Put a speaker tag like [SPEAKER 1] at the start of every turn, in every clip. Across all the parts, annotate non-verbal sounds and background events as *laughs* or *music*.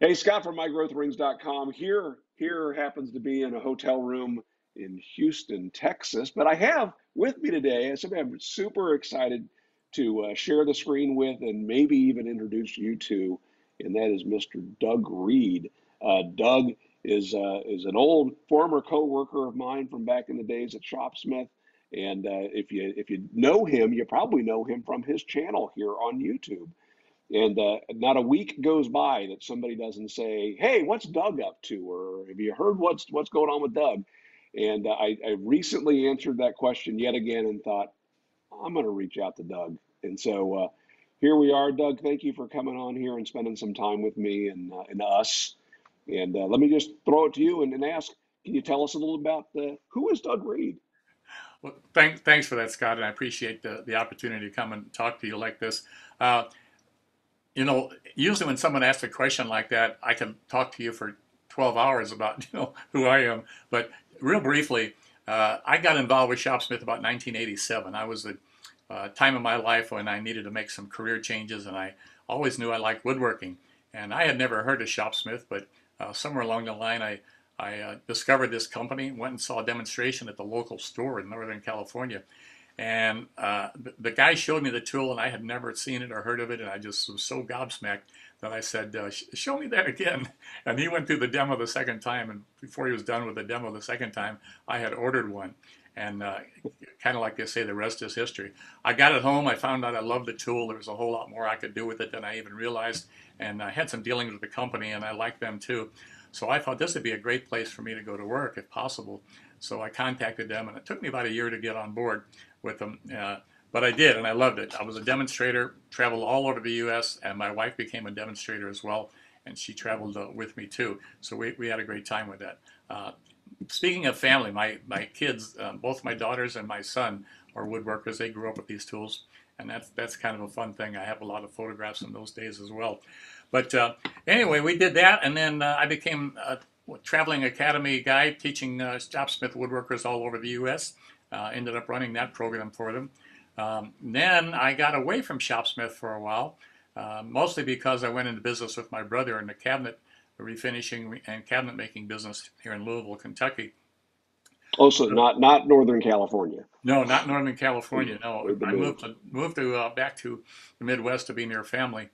[SPEAKER 1] Hey, Scott from mygrowthrings.com. Here, here happens to be in a hotel room in Houston, Texas. But I have with me today somebody I'm super excited to uh, share the screen with and maybe even introduce you to, and that is Mr. Doug Reid. Uh, Doug is uh, is an old former coworker of mine from back in the days at Shopsmith. And uh, if you if you know him, you probably know him from his channel here on YouTube. And uh, not a week goes by that somebody doesn't say, "Hey, what's Doug up to?" or "Have you heard what's what's going on with Doug?" And uh, I, I recently answered that question yet again and thought, I'm going to reach out to Doug. And so uh, here we are, Doug. Thank you for coming on here and spending some time with me and uh, and us. And uh, let me just throw it to you and, and ask, can you tell us a little about who is Doug Reid?
[SPEAKER 2] Well, thank, thanks for that, Scott, and I appreciate the, the opportunity to come and talk to you like this. Uh, you know, usually when someone asks a question like that, I can talk to you for 12 hours about, *laughs* you know, who I am. But real briefly, uh, I got involved with Shopsmith about 1987. I was the uh, time of my life when I needed to make some career changes, and I always knew I liked woodworking. And I had never heard of Shopsmith, but uh, somewhere along the line, I, I uh, discovered this company, went and saw a demonstration at the local store in Northern California. And uh, the, the, guy showed me the tool, and I had never seen it or heard of it, and I just was so gobsmacked that I said, uh, "Show me that *laughs* again." And he went through the demo the second time, and before he was done with the demo the second time, I had ordered one. And uh, kind of like they say, the rest is history. I got it home. I found out I loved the tool. There was a whole lot more I could do with it than I even realized. And I had some dealings with the company, and I liked them too. So I thought this would be a great place for me to go to work if possible. So I contacted them, and it took me about a year to get on board with them. Uh, but I did, and I loved it. I was a demonstrator, traveled all over the U.S., and my wife became a demonstrator as well, and she traveled uh, with me too. So we, we had a great time with that. Uh, speaking of family, my, my kids, uh, both my daughters and my son, are woodworkers. They grew up with these tools, and that's that's kind of a fun thing. I have a lot of photographs from those days as well. But uh, anyway, we did that, and then uh, I became a traveling academy guy, teaching uh, Shopsmith woodworkers all over the U.S. Uh, ended up running that program for them. Um, then I got away from Shopsmith for a while, uh, mostly because I went into business with my brother in the cabinet refinishing and cabinet making business here in Louisville, Kentucky.
[SPEAKER 1] Also, not not Northern California.
[SPEAKER 2] No, not Northern California. No, I moved to, moved to uh, back to the Midwest to be near family,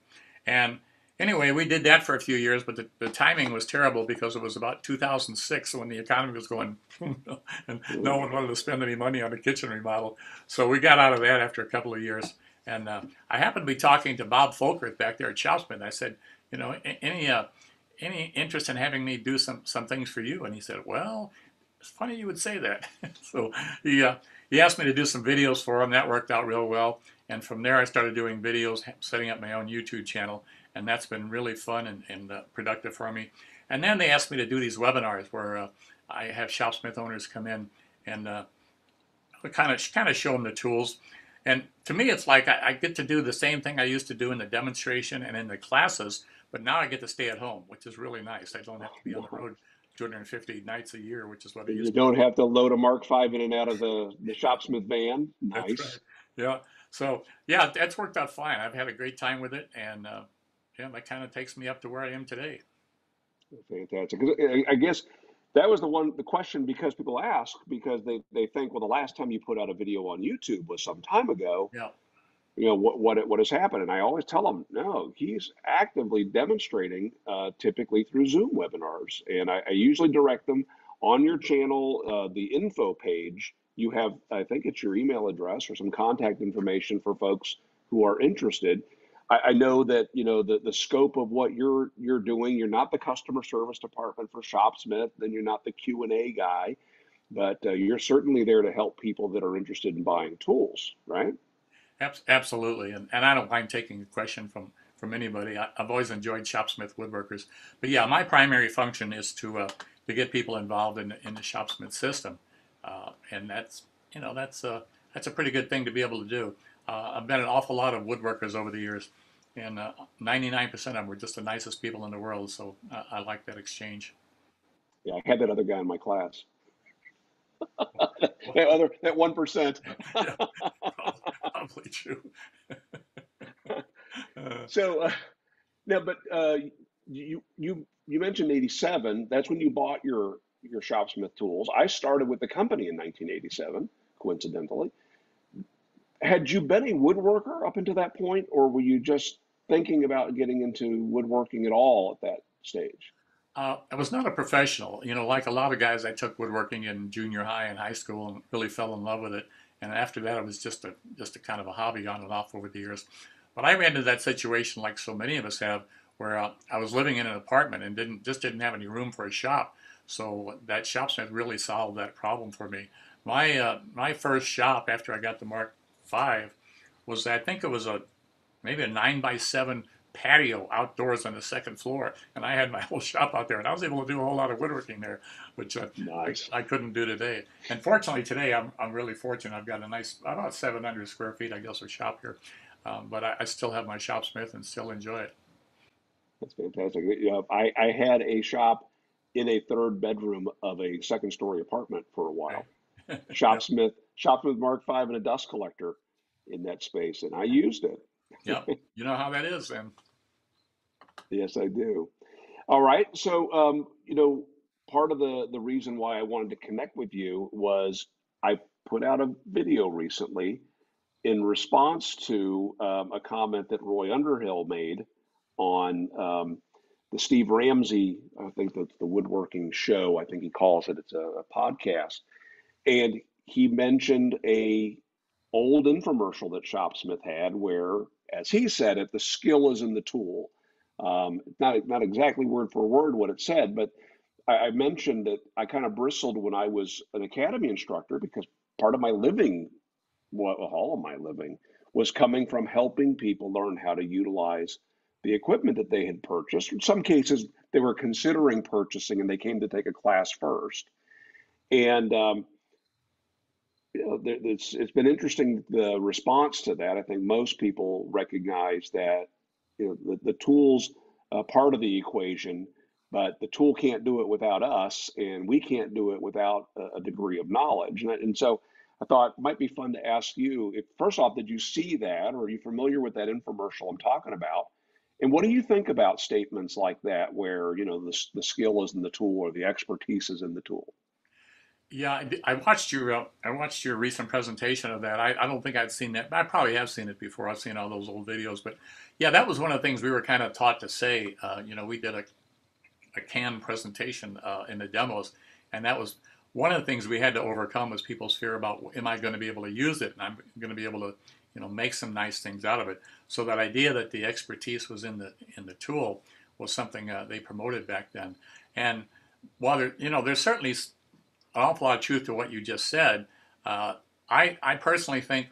[SPEAKER 2] and anyway, we did that for a few years, but the, the timing was terrible because it was about 2006 when the economy was going, *laughs* and no one wanted to spend any money on a kitchen remodel. So we got out of that after a couple of years. And uh, I happened to be talking to Bob Folkerth back there at Shopsmith. I said, you know, any uh, any interest in having me do some some things for you? And he said, well, it's funny you would say that. *laughs* so he uh, he asked me to do some videos for him. That worked out real well. And from there, I started doing videos, setting up my own YouTube channel, and that's been really fun and, and uh, productive for me. And then they asked me to do these webinars where uh, I have Shopsmith owners come in and uh, kind of kind of show them the tools. And to me, it's like I, I, get to do the same thing I used to do in the demonstration and in the classes, but now I get to stay at home, which is really nice. I don't have to be on the road 250 nights a year, which is what I used
[SPEAKER 1] You don't have to load a Mark V in and out of the, the Shopsmith van. Nice. Right.
[SPEAKER 2] Yeah. So, yeah, that's worked out fine. I've had a great time with it. And, uh, yeah, that kind of takes me up to where I am today.
[SPEAKER 1] Fantastic. I guess that was the one the question because people ask because they, they think well the last time you put out a video on YouTube was some time ago.
[SPEAKER 2] Yeah.
[SPEAKER 1] You know what what what has happened, and I always tell them no. He's actively demonstrating, uh, typically through Zoom webinars, and I, I usually direct them on your channel, uh, the info page. You have, I think it's your email address or some contact information for folks who are interested I, I know that you know the the scope of what you're you're doing. You're not the customer service department for Shopsmith, then you're not the Q and A guy, but uh, you're certainly there to help people that are interested in buying tools, right?
[SPEAKER 2] Absolutely, and and I don't mind taking a question from from anybody. I, have always enjoyed Shopsmith woodworkers, but yeah, my primary function is to uh, to get people involved in in the Shopsmith system, uh, and that's you know that's a that's a pretty good thing to be able to do. Uh, I've met an awful lot of woodworkers over the years, and 99% uh, of them were just the nicest people in the world. So uh, I like that exchange.
[SPEAKER 1] Yeah, I had that other guy in my class. *laughs* that other that one percent. *laughs* yeah,
[SPEAKER 2] probably true. *laughs*
[SPEAKER 1] so uh, no, but uh, you you you mentioned 87. That's when you bought your your Shopsmith tools. I started with the company in 1987, coincidentally. Had you been a woodworker up until that point, or were you just thinking about getting into woodworking at all at that stage?
[SPEAKER 2] Uh, I was not a professional. You know, like a lot of guys, I took woodworking in junior high and high school and really fell in love with it. And after that, it was just a just a kind of a hobby on and off over the years. But I ran into that situation, like so many of us have, where uh, I was living in an apartment and didn't just didn't have any room for a shop. So that shopsmith really solved that problem for me. My uh, my first shop after I got the Mark V was I think it was a maybe a nine by seven patio outdoors on the second floor, and I had my *laughs* whole shop out there, and I was able to do a whole lot of woodworking there, which uh,
[SPEAKER 1] nice.
[SPEAKER 2] I, I, couldn't do today. And fortunately, today I'm, I'm really fortunate. I've got a nice about 700 square feet, I guess, of shop here, um, but I, I, still have my shopsmith and still enjoy it.
[SPEAKER 1] That's fantastic. Yeah, I, I had a shop in a third bedroom of a second story apartment for a while. *laughs* Shopsmith, Shopsmith Mark V, and a dust collector in that space, and I used it.
[SPEAKER 2] yeah, you know how that is, then. *laughs*
[SPEAKER 1] Yes, I do. All right. So, um, you know, part of the the reason why I wanted to connect with you was I put out a video recently in response to um, a comment that Roy Underhill made on um, the Steve Ramsey, I think that's the woodworking show. I think he calls it. It's a, a podcast, and he mentioned a old infomercial that Shopsmith had, where, as he said it, the skill is in the tool. Um, not not exactly word for word what it said, but I, I mentioned that I kind of bristled when I was an academy instructor because part of my living, well, all of my living, was coming from helping people learn how to utilize the equipment that they had purchased. In some cases, they were considering purchasing and they came to take a class first. And um, it's, it's been interesting the response to that. I think most people recognize that you know, the, the tools uh, part of the equation, but the tool can't do it without us, and we can't do it without a, a degree of knowledge. And, and so I thought it might be fun to ask you, if, first off, did you see that, or are you familiar with that infomercial I'm talking about? And what do you think about statements like that, where you know the, the skill is in the tool or the expertise is in the tool?
[SPEAKER 2] Yeah, I watched your uh, I watched your recent presentation of that. I, I don't think I've seen that. But I probably have seen it before. I've seen all those old videos, but yeah, that was one of the things we were kind of taught to say. Uh, you know, we did a a CAN presentation uh, in the demos, and that was one of the things we had to overcome was people's fear about am I going to be able to use it and I'm going to be able to you know make some nice things out of it. So that idea that the expertise was in the in the tool was something uh, they promoted back then. And while there, you know, there's certainly an awful lot of truth to what you just said. Uh, I, I personally think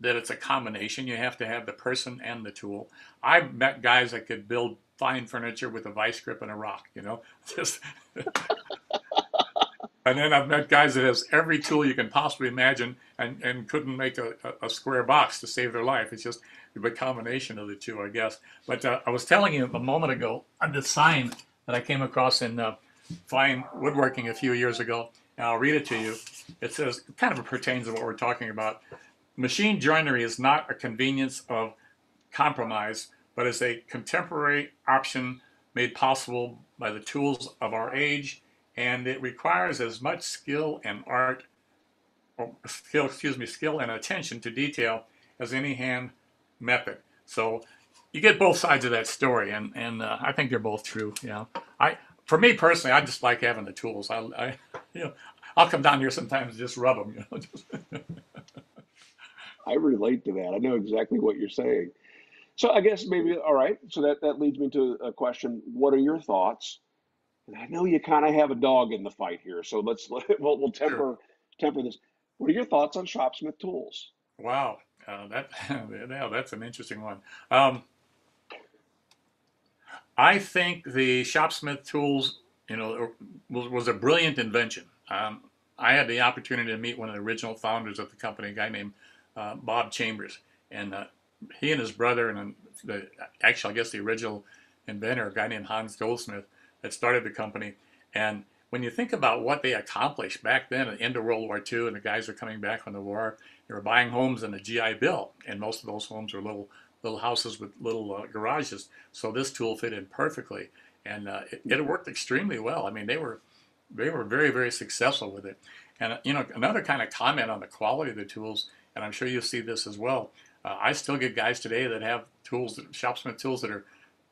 [SPEAKER 2] that it's a combination. You have to have the person and the tool. I've met guys that could build fine furniture with a vice grip and a rock, you know, *laughs* just. *laughs* and then I've met guys that has every tool you can possibly imagine and, and couldn't make a, a, square box to save their life. It's just a combination of the two, I guess. But uh, I was telling you a moment ago on the sign that I came across in uh, fine woodworking a few years ago and I'll read it to you. It says, kind of pertains to what we're talking about. Machine joinery is not a convenience of compromise, but is a contemporary option made possible by the tools of our age, and it requires as much skill and art, or skill, excuse me, skill and attention to detail as any hand method. So you get both sides of that story, and and uh, I think they're both true. Know, I for me personally, I just like having the tools. I, I you know, I'll come down here sometimes and just rub them. You know. *laughs*
[SPEAKER 1] I relate to that. I know exactly what you're saying. So I guess maybe all right. So that that leads me to a question. What are your thoughts? And I know you kind of have a dog in the fight here. So let's *laughs* we'll, we'll temper sure. temper this. What are your thoughts on Shopsmith tools?
[SPEAKER 2] Wow, uh, that *laughs* yeah, that's an interesting one. Um, I think the Shopsmith tools, you know, was, was a brilliant invention. Um, I had the opportunity to meet one of the original founders of the company, a guy named uh, Bob Chambers, and uh, he and his brother, and the actually I guess the original inventor, a guy named Hans Goldschmidt, that started the company. And when you think about what they accomplished back then at the end of World War II, and the guys are coming back from the war, they were buying homes in the GI Bill, and most of those homes were little little houses with little uh, garages. So this tool fit in perfectly. and uh, it, it worked extremely well. I mean, they were they were very very successful with it. And you know, another kind of comment on the quality of the tools, and I'm sure you'll see this as well. Uh, I still get guys today that have tools, Shopsmith tools that are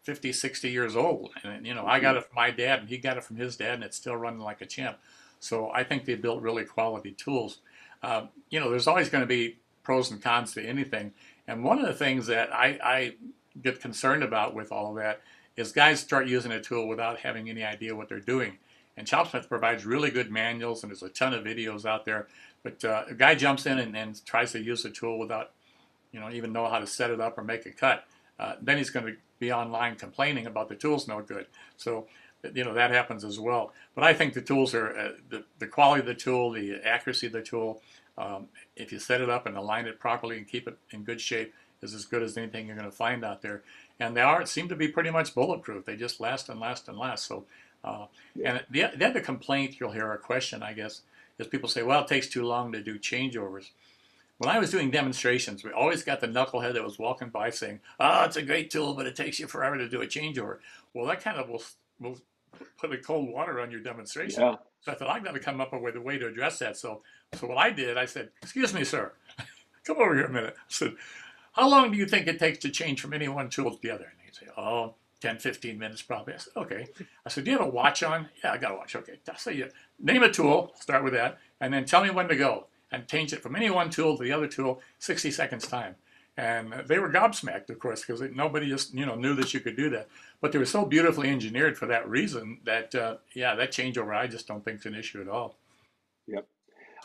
[SPEAKER 2] 50, 60 years old. And, you know, I got it from my dad and he got it from his dad and it's still running like a champ. So I think they built really quality tools. Uh, you know, there's always going to be pros and cons to anything. And one of the things that I, I get concerned about with all of that is guys start using a tool without having any idea what they're doing. And Shopsmith provides really good manuals and there's a ton of videos out there. But uh, a guy jumps in and, and tries to use the tool without you know, even know how to set it up or make a cut, uh, then he's going to be online complaining about the tool's no good. So, you know, that happens as well. But I think the tools are uh, the, the quality of the tool, the accuracy of the tool. Um, if you set it up and align it properly and keep it in good shape, is as good as anything you're going to find out there. And they are seem to be pretty much bulletproof. They just last and last and last. So, uh, and the, the other complaint you'll hear, a question, I guess, is people say, well, it takes too long to do changeovers when I was doing demonstrations, we always got the knucklehead that was walking by saying, "Ah, oh, it's a great tool, but it takes you forever to do a changeover." Well, that kind of will, will put a cold water on your demonstration. Yeah. So I thought I've got to come up with a way to address that. So, so what I did, I said, "Excuse me, sir, *laughs* come over here a minute." I said, "How long do you think it takes to change from any one tool to the other?" And he'd say, "Oh." 10, 15 minutes probably. I said, okay. I said, do you have a watch on? Yeah, I got a watch. Okay. I said, yeah. Name a tool, start with that, and then tell me when to go and change it from any one tool to the other tool 60 seconds time. And they were gobsmacked, of course, because nobody just you know knew that you could do that. But they were so beautifully engineered for that reason that uh, yeah, that changeover I just don't think is an issue at all.
[SPEAKER 1] Yep,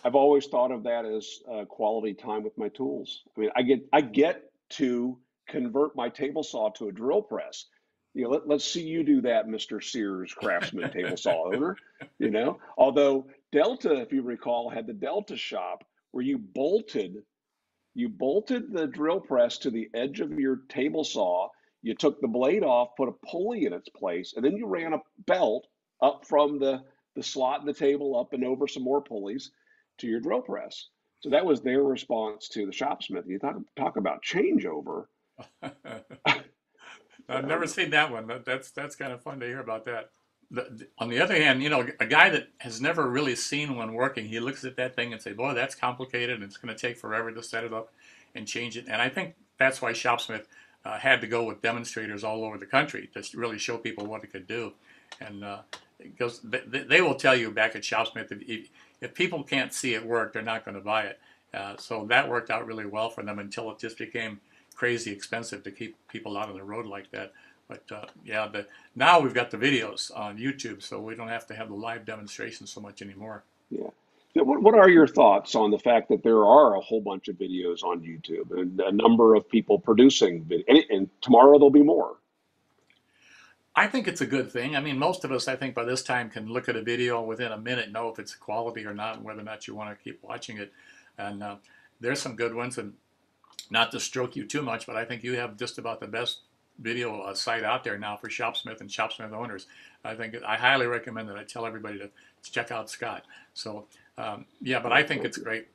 [SPEAKER 1] I've always thought of that as uh, quality time with my tools. I mean, I get I get to convert my table saw to a drill press. You know, let, let's see you do that, Mr. Sears Craftsman table saw owner. You know, although Delta, if you recall, had the Delta shop where you bolted you bolted the drill press to the edge of your table saw. You took the blade off, put a pulley in its place, and then you ran a belt up from the, the slot in the table up and over some more pulleys to your drill press. So that was their response to the shopsmith. You talk, talk about changeover. *laughs*
[SPEAKER 2] I've never seen that one. That's that's kind of fun to hear about that the, on the other hand, you know, a guy that has never really seen one working, he looks at that thing and say, "Boy, that's complicated, and it's going to take forever to set it up and change it." And I think that's why Shopsmith uh, had to go with demonstrators all over the country to really show people what it could do. And uh, because they, they, will tell you back at Shopsmith, if, if people can't see it work, they're not going to buy it. Uh, so that worked out really well for them until it just became crazy expensive to keep people out on the road like that. But uh, yeah, the, now we've got the videos on YouTube, so we don't have to have the live demonstrations so much anymore.
[SPEAKER 1] Yeah. What, what are your thoughts on the fact that there are a whole bunch of videos on YouTube and a number of people producing video, and, and tomorrow there'll be more?
[SPEAKER 2] I think it's a good thing. I mean, most of us, I think, by this time can look at a video within a minute, know if it's quality or not, and whether or not you want to keep watching it. And uh, there's some good ones, and not to stroke you too much, but I think you have just about the best video uh, site out there now for Shopsmith and Shopsmith owners. I think I highly recommend that. I tell everybody to, to check out Scott. So um, yeah, but I think it's great.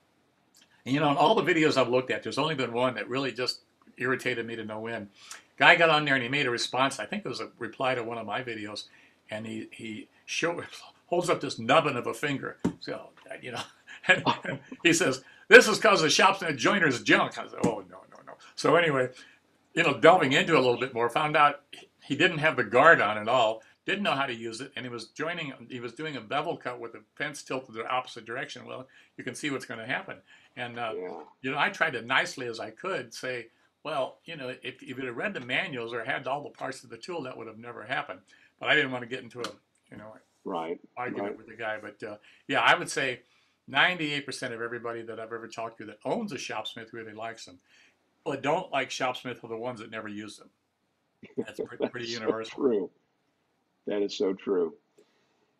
[SPEAKER 2] And, you know, in all the videos I've looked at, there's only been one that really just irritated me to no end. Guy got on there and he made a response. I think it was a reply to one of my videos, and he he show, *laughs* holds up this nubbin of a finger. So you know, and, and *laughs* he says, "This is because the Shopsmith joiner's junk." I said, "Oh no, no, no." So anyway, you know, delving into it a little bit more, found out he didn't have the guard on at all, didn't know how to use it, and he was joining, he was doing a bevel cut with the fence tilted the opposite direction. Well, you can see what's going to happen. And, uh, yeah. you know, I tried to nicely as I could say, well, you know, if, if you'd have read the manuals or had all the parts of the tool, that would have never happened. But I didn't want to get into a, you know,
[SPEAKER 1] right,
[SPEAKER 2] argument
[SPEAKER 1] right.
[SPEAKER 2] with the guy. But uh, yeah, I would say 98% of everybody that I've ever talked to that owns a shopsmith really likes them people that don't like Shopsmith are the ones that never use them. That's pretty, *laughs*
[SPEAKER 1] That's
[SPEAKER 2] pretty
[SPEAKER 1] so
[SPEAKER 2] universal.
[SPEAKER 1] true. That is so true.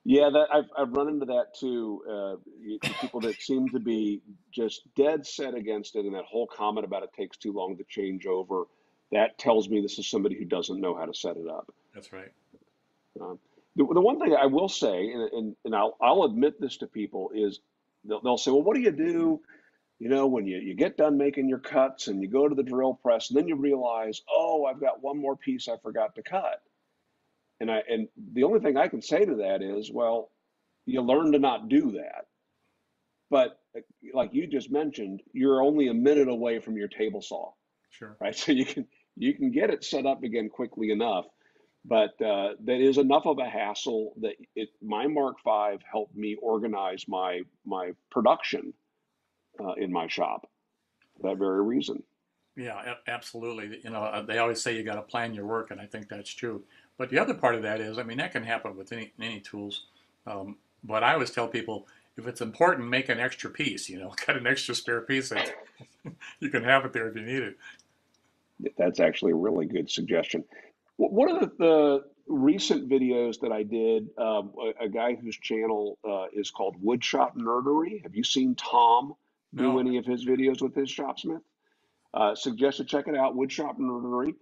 [SPEAKER 1] Yeah, that I've I've run into that too. Uh, people that seem to be just dead set against it, and that whole comment about it takes too long to change over. That tells me this is somebody who doesn't know how to set it up.
[SPEAKER 2] That's right.
[SPEAKER 1] Um, the, the one thing I will say, and, and, and I'll, I'll admit this to people, is they'll, they'll say, well, what do you do you know, when you, you get done making your cuts and you go to the drill press, and then you realize, oh, I've got one more piece I forgot to cut. And I and the only thing I can say to that is, well, you learn to not do that. But like you just mentioned, you're only a minute away from your table saw,
[SPEAKER 2] Sure.
[SPEAKER 1] right? *laughs* So you can you can get it set up again quickly enough. But uh, that is enough of a hassle that it my Mark V helped me organize my my production uh, in my shop for that very reason.
[SPEAKER 2] Yeah, absolutely. You know, uh, they always say you got to plan your work, and I think that's true. But the other part of that is, I mean, that can happen with any any tools. Um, but I always tell people, if it's important, make an extra piece. You know, *laughs* cut an extra spare piece, and *laughs* you can have it there if you need it.
[SPEAKER 1] That's actually a really good suggestion. One of the, the recent videos that I did, um, a, a guy whose channel uh, is called Woodshop Nerdery. Have you seen Tom do
[SPEAKER 2] No,
[SPEAKER 1] any of his videos with his shopsmith? Uh, suggest to check it out. Woodshop Nerdery.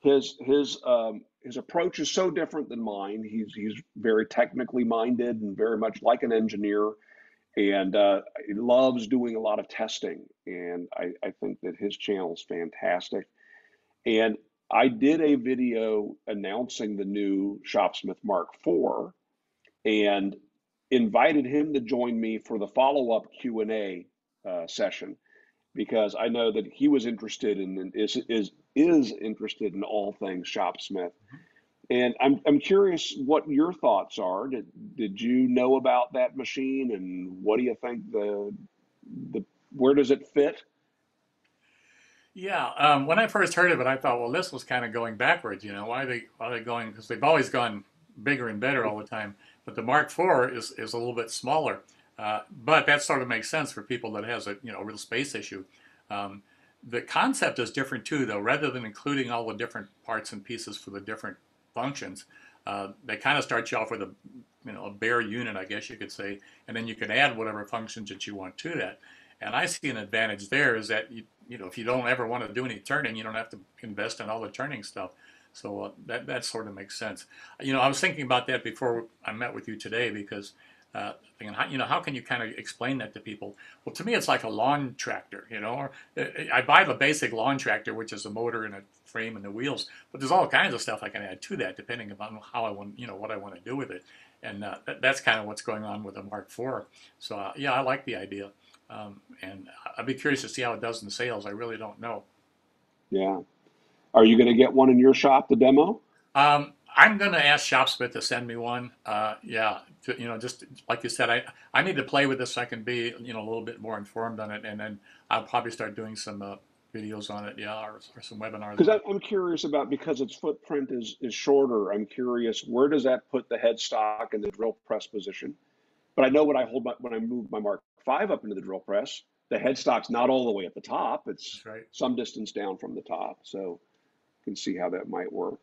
[SPEAKER 1] His his um, his approach is so different than mine. He's he's very technically minded and very much like an engineer, and uh, he loves doing a lot of testing. And I, I think that his channel is fantastic. And I did a video announcing the new Shopsmith Mark IV and invited him to join me for the follow-up Q&A uh, session because I know that he was interested in is is is interested in all things Shopsmith. And I'm I'm curious what your thoughts are. Did did you know about that machine and what do you think the the where does it fit?
[SPEAKER 2] Yeah, um, when I first heard of it, I thought, well, this was kind of going backwards. You know, why are they why are they going? Because they've always gone bigger and better all the time. But the Mark IV is is a little bit smaller. Uh, but that sort of makes sense for people that has a you know real space issue. Um, the concept is different too, though. Rather than including all the different parts and pieces for the different functions, uh, they kind of start you off with a you know a bare unit, I guess you could say, and then you can add whatever functions that you want to that. And I see an advantage there is that you you know if you don't ever want to do any turning, you don't have to invest in all the turning stuff. So uh, that that sort of makes sense. You know, I was thinking about that before I met with you today because uh, you know, how can you kind of explain that to people? Well, to me, it's like a lawn tractor. You know, or, uh, I buy the basic lawn tractor, which is a motor and a frame and the wheels, but there's all kinds of stuff I can add to that depending upon how I want, you know, what I want to do with it. And uh, that, that's kind of what's going on with the Mark IV. So uh, yeah, I like the idea. Um, and I'd be curious to see how it does in sales. I really don't know.
[SPEAKER 1] Yeah. Are you going to get one in your shop to demo?
[SPEAKER 2] Um, I'm going to ask Shopsmith to send me one. Uh, yeah, to, you know, just like you said, I I need to play with this so I can be you know a little bit more informed on it, and then I'll probably start doing some uh, videos on it, yeah, or, or some webinars
[SPEAKER 1] Because. I'm curious about because its footprint is is shorter. I'm curious where does that put the headstock in the drill press position? But I know when I hold my when I move my Mark V up into the drill press, the headstock's not all the way at the top. It's
[SPEAKER 2] right.
[SPEAKER 1] some distance down from the top, so you can see how that might work.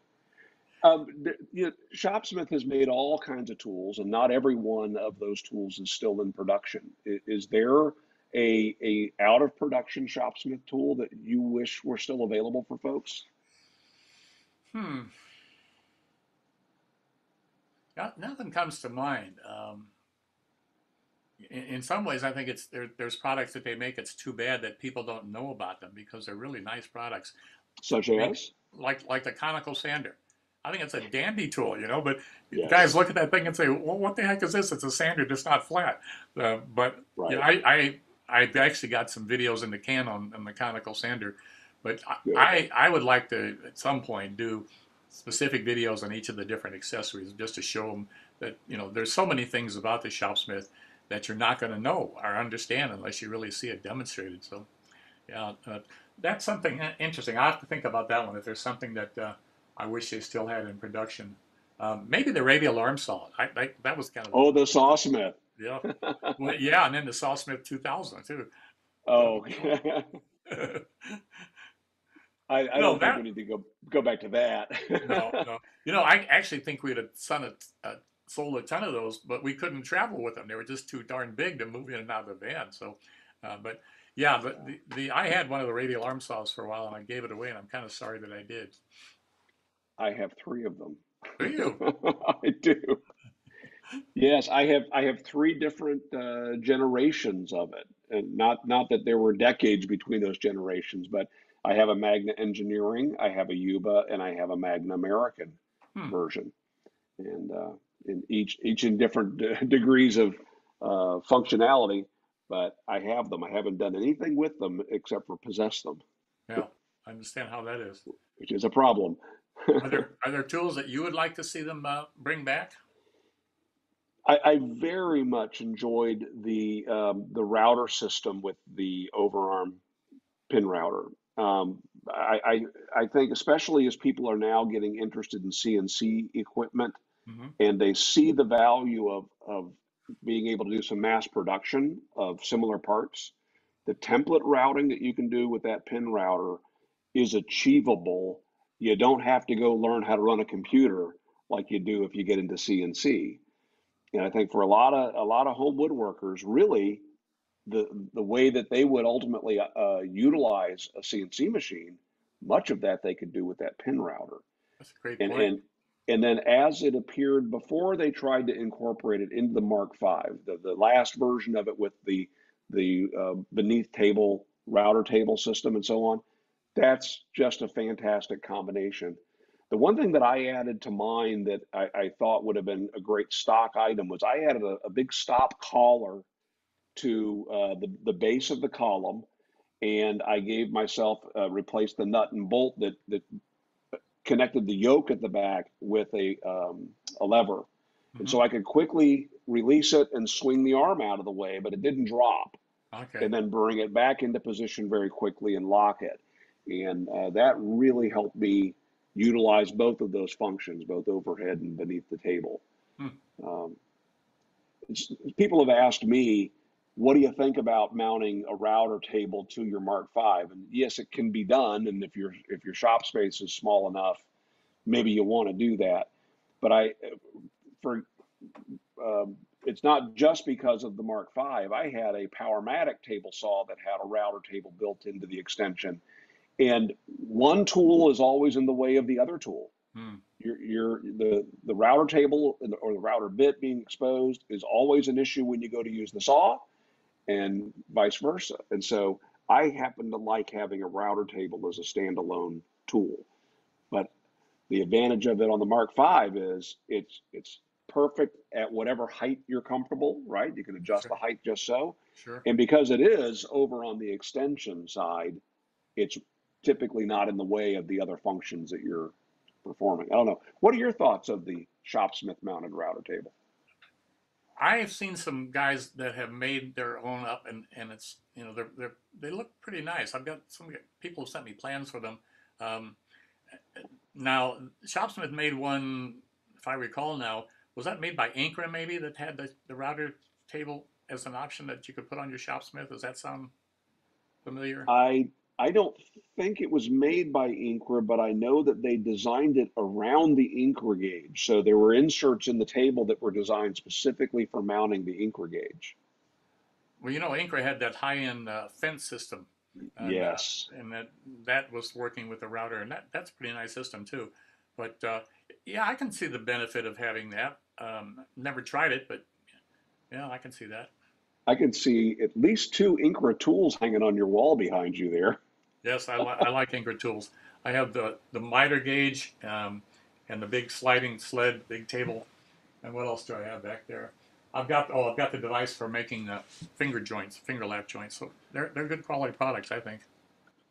[SPEAKER 1] Um, the, you know, Shopsmith has made all kinds of tools, and not every one of those tools is still in production. I- Is there a a out of production Shopsmith tool that you wish were still available for folks?
[SPEAKER 2] Hmm. No- Nothing comes to mind. Um, in, in some ways, I think it's there, there's products that they make. It's too bad that people don't know about them because they're really nice products.
[SPEAKER 1] Such as?
[SPEAKER 2] like like the conical sander. I think it's a dandy tool, you know. But guys look at that thing and say, "Well, what the heck is this? It's a sander, just not flat." Uh, but yeah,
[SPEAKER 1] right.
[SPEAKER 2] I, I I've actually got some videos in the can on, on the conical sander. But
[SPEAKER 1] Good.
[SPEAKER 2] I I would like to at some point do specific videos on each of the different accessories just to show them that you know there's so many things about the shopsmith that you're not going to know or understand unless you really see it demonstrated. So yeah, uh, that's something interesting. I have to think about that one. If there's something that uh, I wish they still had in production, um, maybe the radial arm saw. I, I that was kind of
[SPEAKER 1] Oh, the Sawsmith.
[SPEAKER 2] yeah, well, yeah, and then the Sawsmith 2000 too.
[SPEAKER 1] Oh, *laughs* I, I
[SPEAKER 2] no,
[SPEAKER 1] don't think we need to go go back to that.
[SPEAKER 2] no, no. You know, I actually think we'd have son a, uh, sold a ton of those, but we couldn't travel with them. They were just too darn big to move in and out of the van. So, uh, but yeah, the, the the I had one of the radial arm saws for a while, and I gave it away, and I'm kind of sorry that I did.
[SPEAKER 1] I have three of them.
[SPEAKER 2] Do you? *laughs*
[SPEAKER 1] I do. Yes, I have I have three different uh, generations of it, and not not that there were decades between those generations, but I have a Magna Engineering, I have a Yuba, and I have a Magna American
[SPEAKER 2] Hmm.
[SPEAKER 1] version. and uh, in each each in different de- *laughs* degrees of uh, functionality. But I have them. I haven't done anything with them except for possess them,
[SPEAKER 2] Yeah, I understand how that is.
[SPEAKER 1] which is a problem.
[SPEAKER 2] Are there are there tools that you would like to see them uh, bring back?
[SPEAKER 1] I, I very much enjoyed the um, the router system with the overarm pin router. Um, I, I I think especially as people are now getting interested in CNC equipment
[SPEAKER 2] hmm
[SPEAKER 1] and they see the value of of being able to do some mass production of similar parts, the template routing that you can do with that pin router is achievable. You don't have to go learn how to run a computer like you do if you get into CNC. And I think for a lot of a lot of home woodworkers, really, the the way that they would ultimately uh, utilize a CNC machine, much of that they could do with that pin router.
[SPEAKER 2] That's a great
[SPEAKER 1] And
[SPEAKER 2] point.
[SPEAKER 1] and and then as it appeared before they tried to incorporate it into the Mark V, the, the last version of it with the the uh, beneath table router table system and so on, that's just a fantastic combination. The one thing that I added to mine that I, I thought would have been a great stock item was I added a, a big stop collar to uh, the, the base of the column, and I gave myself uh, replaced the nut and bolt that that connected the yoke at the back with a um, a lever, and
[SPEAKER 2] hmm
[SPEAKER 1] so I could quickly release it and swing the arm out of the way, but it didn't drop,
[SPEAKER 2] Okay.
[SPEAKER 1] and then bring it back into position very quickly and lock it, and uh, that really helped me utilize both of those functions, both overhead and beneath the table.
[SPEAKER 2] Hmm.
[SPEAKER 1] Um, it's- people have asked me, what do you think about mounting a router table to your Mark V? And yes, it can be done. And if your if your shop space is small enough, maybe you want to do that. But I, for um, it's not just because of the Mark V. I had a Powermatic table saw that had a router table built into the extension, and one tool is always in the way of the other tool
[SPEAKER 2] Hmm.
[SPEAKER 1] your your the the router table or the router bit being exposed is always an issue when you go to use the saw and vice versa and so i happen to like having a router table as a standalone tool but the advantage of it on the mark v is it's it's perfect at whatever height you're comfortable right you can adjust
[SPEAKER 2] Sure.
[SPEAKER 1] the height just so
[SPEAKER 2] Sure.
[SPEAKER 1] and because it is over on the extension side it's typically not in the way of the other functions that you're performing. I don't know. What are your thoughts of the Shopsmith mounted router table?
[SPEAKER 2] I have seen some guys that have made their own up, and, and it's you know they're, they're they look pretty nice. I've got some people have sent me plans for them. Um, now Shopsmith made one, if I recall now, was that made by Incra maybe that had the, the router table as an option that you could put on your Shopsmith? Does that sound familiar?
[SPEAKER 1] I I don't think it was made by Incra, but I know that they designed it around the Incra gauge. So there were inserts in the table that were designed specifically for mounting the Incra gauge.
[SPEAKER 2] Well, you know, Incra had that high-end uh, fence system, and, uh,
[SPEAKER 1] Yes.
[SPEAKER 2] and that that was working with the router, and that that's a pretty nice system too. But uh, yeah, I can see the benefit of having that. Um, never tried it, but yeah, I can see that.
[SPEAKER 1] I can see at least two Incra tools hanging on your wall behind you there.
[SPEAKER 2] Yes, I, li- I like Incra tools. I have the the miter gauge um, and the big sliding sled, big table, and what else do I have back there? I've got oh, I've got the device for making uh, finger joints, finger lap joints. So they're they're good quality products, I think.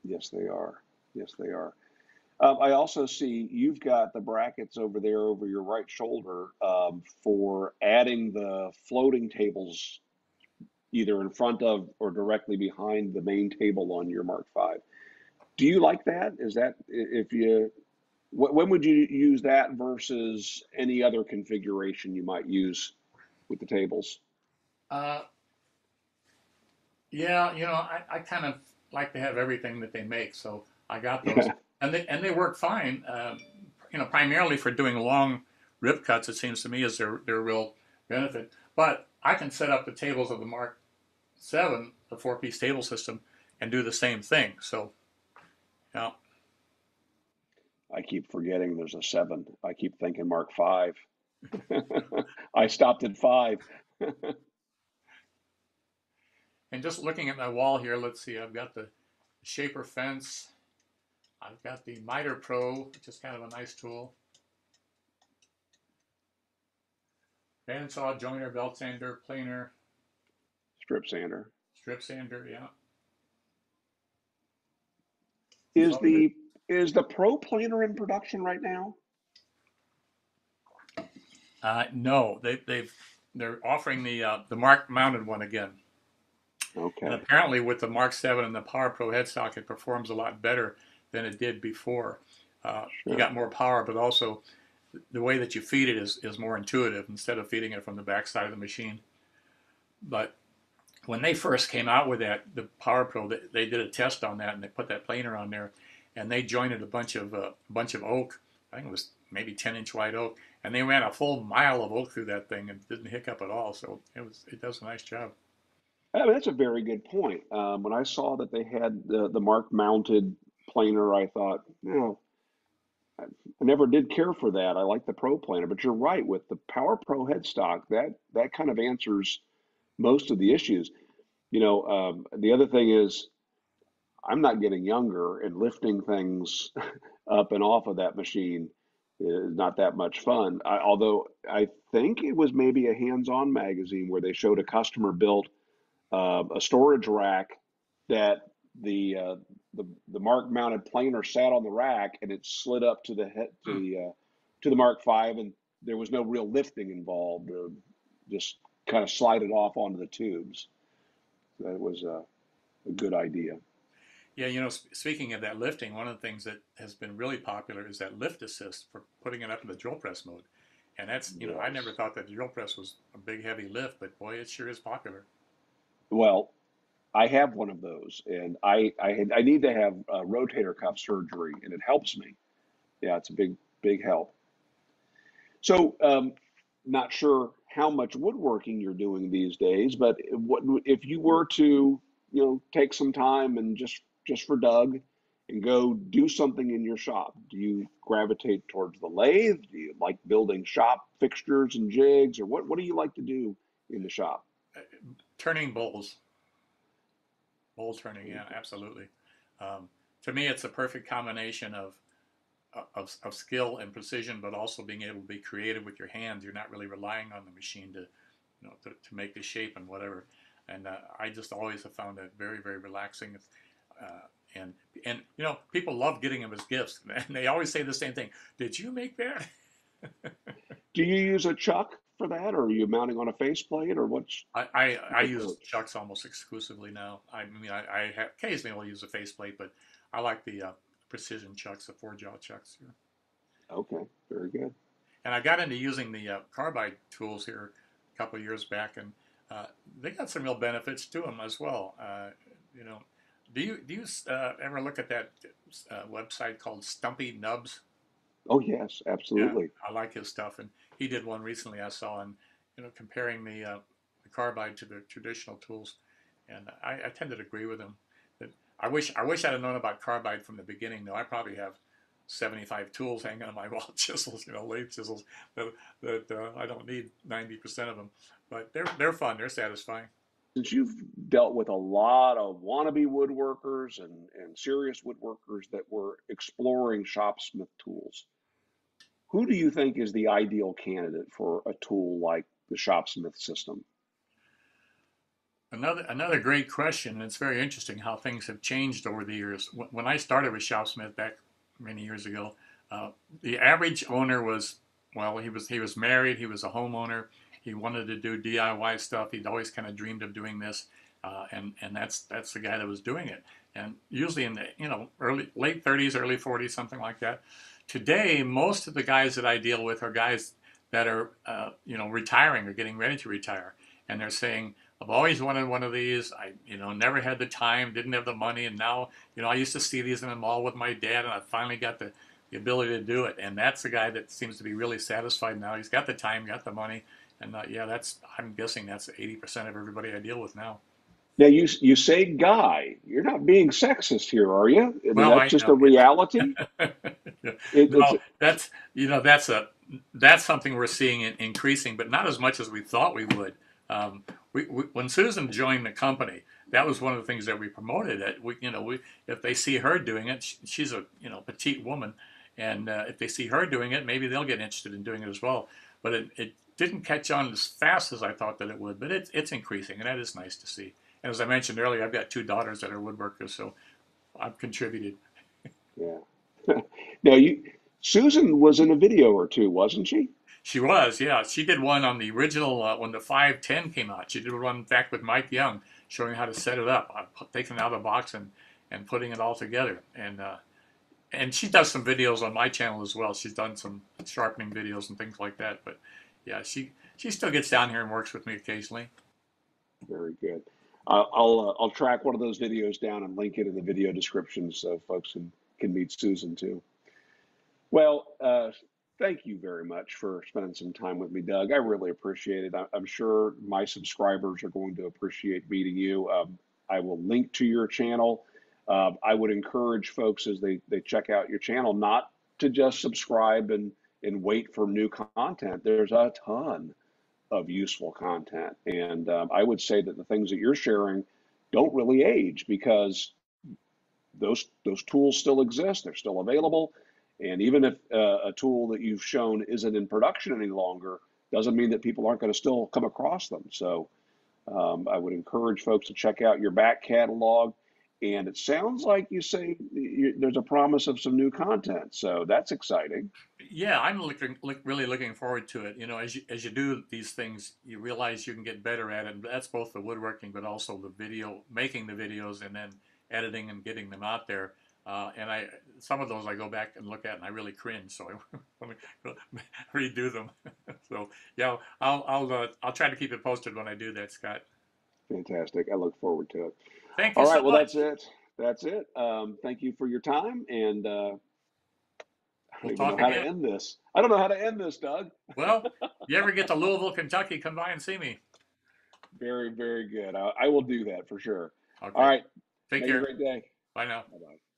[SPEAKER 1] Yes, they are. Yes, they are. Um, I also see you've got the brackets over there over your right shoulder um, for adding the floating tables either in front of or directly behind the main table on your Mark V. Do you like that? Is that if you wh- when would you use that versus any other configuration you might use with the tables?
[SPEAKER 2] Uh, yeah, you know, I, I kind of like to have everything that they make, so I got *laughs* those, and they and they work fine. Um, you know, primarily for doing long rip cuts, it seems to me is their their real benefit. But I can set up the tables of the Mark Seven, the four piece table system, and do the same thing. So, yeah,
[SPEAKER 1] I keep forgetting there's a seven. I keep thinking Mark five. *laughs* I stopped at five. *laughs*
[SPEAKER 2] and just looking at my wall here, let's see, I've got the Shaper fence. I've got the Miter Pro, which is kind of a nice tool. Bandsaw, joiner, belt sander, planer,
[SPEAKER 1] Strip sander.
[SPEAKER 2] strip sander. Yeah.
[SPEAKER 1] Is the is the Pro Planer in production right now?
[SPEAKER 2] Uh, no, they, they've they're offering the uh, the Mark mounted one again,
[SPEAKER 1] Okay.
[SPEAKER 2] and apparently with the Mark Seven and the Power Pro headstock, it performs a lot better than it did before. Uh, You got more power, but also the way that you feed it is, is more intuitive instead of feeding it from the backside of the machine. But when they first came out with that, the Power Pro, they, they did a test on that and they put that planer on there, and they jointed a bunch of uh, a bunch of oak. I think it was maybe 10 inch wide oak, and they ran a full mile of oak through that thing and didn't hiccup at all. So it was it does a nice job.
[SPEAKER 1] I mean, that's a very good point. Um, when I saw that they had the, the Mark mounted planer, I thought, you I, I never did care for that. I like the Pro planer, but you're right with the Power Pro headstock. That that kind of answers most of the issues. You know, um, the other thing is I'm not getting younger, and lifting things *laughs* up and off of that machine is not that much fun. I, although I think it was maybe a hands-on magazine where they showed a customer built uh, a storage rack that the uh, the the Mark mounted planer sat on the rack and it slid up to the head to the uh, to the Mark Five and there was no real lifting involved. Just kind of slide it off onto the tubes. That was a, a good idea.
[SPEAKER 2] Yeah, you know, sp- speaking of that lifting, one of the things that has been really popular is that lift assist for putting it up in the drill press mode. And that's, you know, I never thought that the drill press was a big, heavy lift, but boy, it sure is popular.
[SPEAKER 1] Well, I have one of those, and I I, I need to have uh, rotator cuff surgery, and it helps me. Yeah, it's a big big help. So, um, not sure how much woodworking you're doing these days, but what if you were to, you know, take some time and just just for Doug and go do something in your shop? Do you gravitate towards the lathe? Do you like building shop fixtures and jigs, or what what do you like to do in the shop?
[SPEAKER 2] Turning bowls, bowl turning, yeah, absolutely. Um, to me, it's a perfect combination of, of, of skill and precision, but also being able to be creative with your hands. You're not really relying on the machine to, you know, to, to make the shape and whatever. And uh, I just always have found it very, very relaxing. Uh, and and you know, people love getting them as gifts, *laughs* and they always say the same thing. Did you make that? *laughs*
[SPEAKER 1] Do you use a chuck for that, or are you mounting on a faceplate, or what's
[SPEAKER 2] I, I, I use chucks almost exclusively now. I mean, I, I have, occasionally will use a faceplate, but I like the uh, precision chucks, the four jaw chucks. Here.
[SPEAKER 1] Okay, very good.
[SPEAKER 2] And I got into using the uh, carbide tools here a couple of years back, and uh, they got some real benefits to them as well. Uh, you know, do you do you uh, ever look at that uh, website called Stumpy Nubs?
[SPEAKER 1] Oh yes, absolutely.
[SPEAKER 2] I like his stuff, and he did one recently I saw, and you know, comparing the, uh, the carbide to the traditional tools, and I, I tend to agree with him. I wish I wish I'd have known about carbide from the beginning. Though I probably have seventy-five tools hanging on my *laughs* wall, chisels, you know, lathe chisels that, that uh, I don't need ninety percent of them, but they're they're fun, they're satisfying.
[SPEAKER 1] Since you've dealt with a lot of wannabe woodworkers and, and serious woodworkers that were exploring shopsmith tools, who do you think is the ideal candidate for a tool like the shopsmith system?
[SPEAKER 2] Another another great question, and it's very interesting how things have changed over the years. When I started with Shopsmith back many years ago, uh, the average owner was well, he was he was married, he was a homeowner, he wanted to do DIY stuff. He'd always kind of dreamed of doing this, uh, and and that's that's the guy that was doing it. And usually in the you know early late 30s, early 40s, something like that. Today, most of the guys that I deal with are guys that are uh, you know retiring or getting ready to retire, and they're saying, "I've always wanted one of these. I you know never had the time, didn't have the money, and now you know I used to see these in the mall with my dad, and I finally got the the ability to do it." And that's the guy that seems to be really satisfied now. He's got the time, got the money, and uh, yeah, that's I'm guessing that's 80% of everybody I deal with now.
[SPEAKER 1] Now you you say guy, you're not being sexist here, are you? I mean,
[SPEAKER 2] Well,
[SPEAKER 1] that's
[SPEAKER 2] I
[SPEAKER 1] just
[SPEAKER 2] know.
[SPEAKER 1] a reality. *laughs* It,
[SPEAKER 2] No, that's you know that's a that's something we're seeing in, increasing, but not as much as we thought we would. Um, we, we, when Susan joined the company, that was one of the things that we promoted. That we you know we if they see her doing it, sh- she's a you know petite woman, and uh, if they see her doing it, maybe they'll get interested in doing it as well. But it, it didn't catch on as fast as I thought that it would, but it's it's increasing, and that is nice to see. And as I mentioned earlier, I've got two daughters that are woodworkers, so I've contributed. *laughs*
[SPEAKER 1] Yeah. *laughs* now you, Susan was in a video or two, wasn't she?
[SPEAKER 2] She was, yeah. She did one on the original uh, when the 510 came out. She did one, fact, with Mike Young, showing how to set it up, uh, taking it out of the box and, and putting it all together. And uh, and she does some videos on my channel as well. She's done some sharpening videos and things like that. But yeah, she she still gets down here and works with me occasionally.
[SPEAKER 1] Very good. I'll uh, I'll track one of those videos down and link it in the video description so folks can can meet Susan too. Well, uh, thank you very much for spending some time with me, Doug. I really appreciate it. I'm sure my subscribers are going to appreciate meeting you. Um, I will link to your channel. Uh, I would encourage folks as they, they check out your channel not to just subscribe and, and wait for new content. There's a ton of useful content. And um, I would say that the things that you're sharing don't really age because those those tools still exist. They're still available. And even if uh, a tool that you've shown isn't in production any longer, doesn't mean that people aren't going to still come across them. So um, I would encourage folks to check out your back catalog. And it sounds like you say you, there's a promise of some new content. So that's exciting.
[SPEAKER 2] Yeah, I'm looking, look, really looking forward to it. You know, as you as you do these things, you realize you can get better at it. That's both the woodworking, but also the video, making the videos, and then editing and getting them out there. Uh, and I, some of those I go back and look at, and I really cringe. So *laughs* I *laughs* redo them. *laughs* so yeah, I'll I'll uh, I'll try to keep it posted when I do that, Scott.
[SPEAKER 1] Fantastic. I look forward to it.
[SPEAKER 2] Thank you.
[SPEAKER 1] All right.
[SPEAKER 2] so
[SPEAKER 1] well,
[SPEAKER 2] much.
[SPEAKER 1] that's it. That's it. Um, thank you for your time. And uh, I don't
[SPEAKER 2] We'll
[SPEAKER 1] know how to end this. I don't know how to end this, Doug.
[SPEAKER 2] Well, you ever get to Louisville, Kentucky? Come by and see me.
[SPEAKER 1] Very, very good. I, I will do that for sure.
[SPEAKER 2] Okay.
[SPEAKER 1] All right.
[SPEAKER 2] Take
[SPEAKER 1] it a
[SPEAKER 2] care.
[SPEAKER 1] great day.
[SPEAKER 2] Bye now.
[SPEAKER 1] Bye bye.